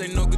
ain't no good